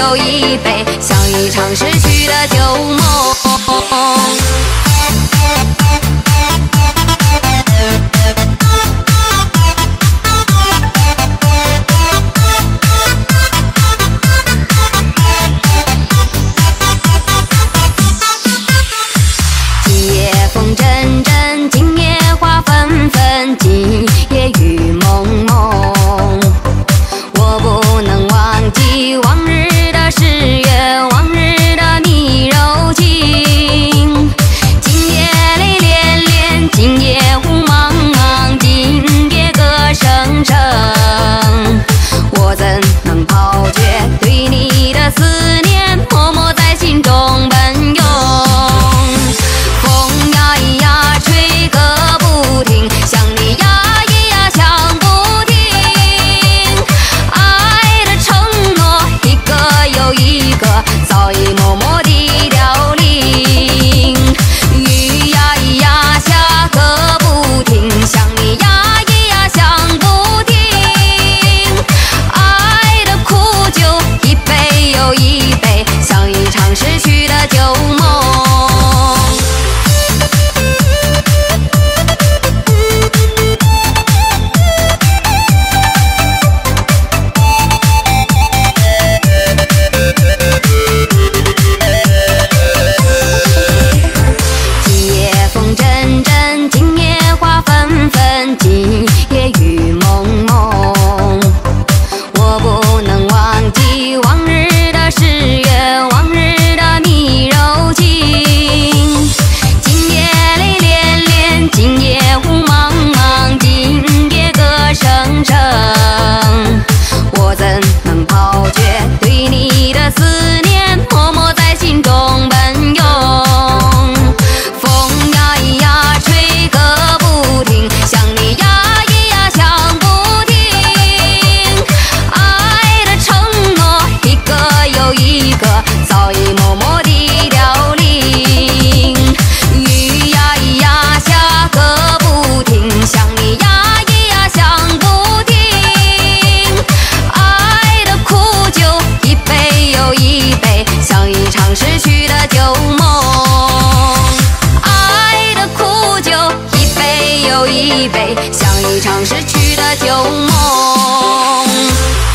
又一杯，像一场逝去的旧。杯像一场逝去的旧梦。